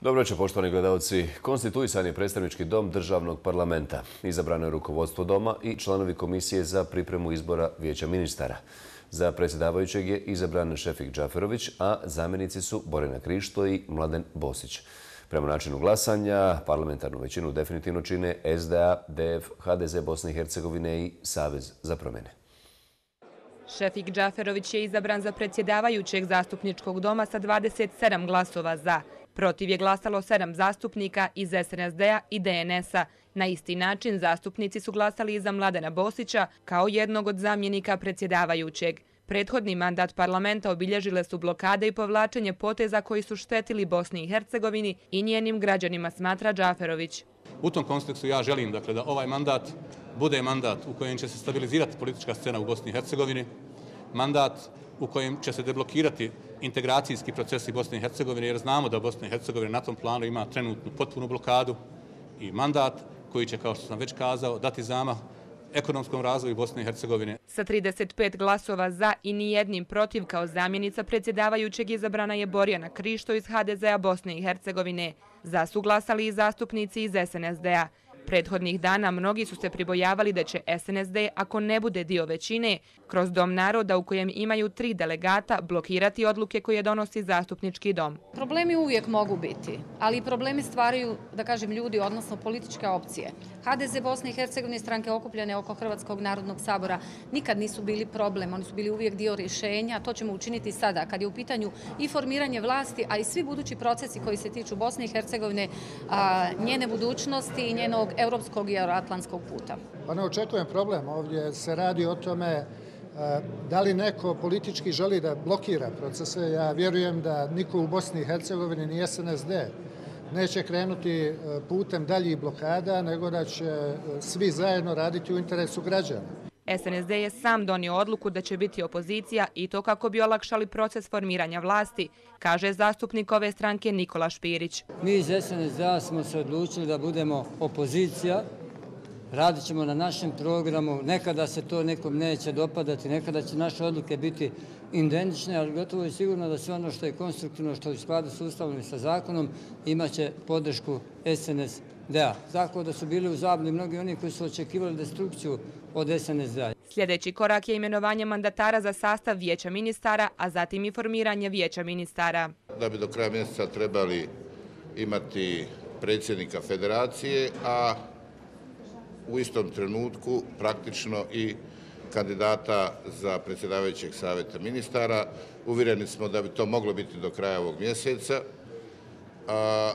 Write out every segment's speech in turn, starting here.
Dobro večer, poštovani gledalci. Konstituisan je predstavnički dom državnog parlamenta. Izabrano je rukovodstvo doma i članovi komisije za pripremu izbora vijeća ministara. Za predsjedavajućeg je izabran Šefik Džaferović, a zamjenici su Borena Krišto i Mladen Bosić. Prema načinu glasanja, parlamentarnu većinu definitivno čine SDA, DF, HDZ Bosne i Hercegovine i Savez za promjene. Šefik Džaferović je izabran za predsjedavajućeg zastupničkog doma sa 27 glasova za. Protiv je glasalo sedam zastupnika iz SNSD-a i DNS-a. Na isti način zastupnici su glasali i za Mladena Bosića kao jednog od zamjenika predsjedavajućeg. Prethodni mandat parlamenta obilježile su blokade i povlačenje poteza koji su štetili Bosni i Hercegovini i njenim građanima, smatra Džaferović. U tom kontekstu ja želim dakle, da ovaj mandat bude mandat u kojem će se stabilizirati politička scena u Bosni i Hercegovini, mandat u kojem će se deblokirati integracijski procesi Bosne i Hercegovine, jer znamo da Bosna i Hercegovina na tom planu ima trenutnu potpunu blokadu i mandat koji će, kao što sam već kazao, dati zamah ekonomskom razvoju Bosne i Hercegovine. Sa 35 glasova za i nijednim protiv kao zamjenica predsjedavajućeg izabrana je Borjana Krišto iz HDZ-a Bosne i Hercegovine. Za su glasali i zastupnici iz SNSD-a. Prethodnih dana mnogi su se pribojavali da će SNSD, ako ne bude dio većine, kroz Dom naroda u kojem imaju tri delegata, blokirati odluke koje donosi zastupnički dom. Problemi uvijek mogu biti, ali problemi stvaraju, da kažem, ljudi, odnosno političke opcije. HDZ Bosne i Hercegovine stranke okupljene oko Hrvatskog narodnog sabora nikad nisu bili problem, oni su bili uvijek dio rješenja, to ćemo učiniti sada, kad je u pitanju i formiranje vlasti, a i svi budući procesi koji se tiču Bosne i Hercegovine, njene budućnosti i njenog evropskog i euroatlantskog puta. Pa ne očekujem problem. Ovdje se radi o tome e, da li neko politički želi da blokira procese. Ja vjerujem da niko u Bosni i Hercegovini ni SNSD neće krenuti e, putem daljih blokada, nego da će e, svi zajedno raditi u interesu građana. SNSD je sam donio odluku da će biti opozicija i to kako bi olakšali proces formiranja vlasti, kaže zastupnik ove stranke Nikola Špirić. Mi iz SNSD smo se odlučili da budemo opozicija, radit ćemo na našem programu, nekada se to nekom neće dopadati, nekada će naše odluke biti identične, ali gotovo je sigurno da sve ono što je konstruktivno, što je u skladu s ustavom i sa zakonom, imaće podršku SNSD-a. Zakon da su bili u zabli mnogi oni koji su očekivali destrukciju od SNSD-a. Sljedeći korak je imenovanje mandatara za sastav vijeća ministara, a zatim i formiranje vijeća ministara. Da bi do kraja mjeseca trebali imati predsjednika federacije, a u istom trenutku praktično i kandidata za predsjedavajućeg savjeta ministara. Uvjereni smo da bi to moglo biti do kraja ovog mjeseca,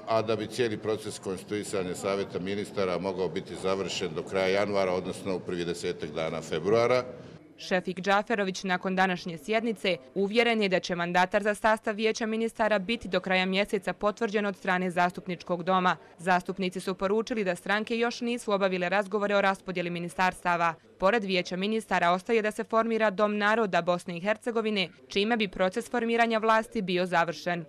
a da bi cijeli proces konstituisanja savjeta ministara mogao biti završen do kraja januara, odnosno u prvi desetak dana februara. Šefik Džaferović nakon današnje sjednice uvjeren je da će mandatar za sastav vijeća ministara biti do kraja mjeseca potvrđen od strane zastupničkog doma. Zastupnici su poručili da stranke još nisu obavile razgovore o raspodjeli ministarstava. Pored vijeća ministara ostaje da se formira Dom naroda Bosne i Hercegovine, čime bi proces formiranja vlasti bio završen.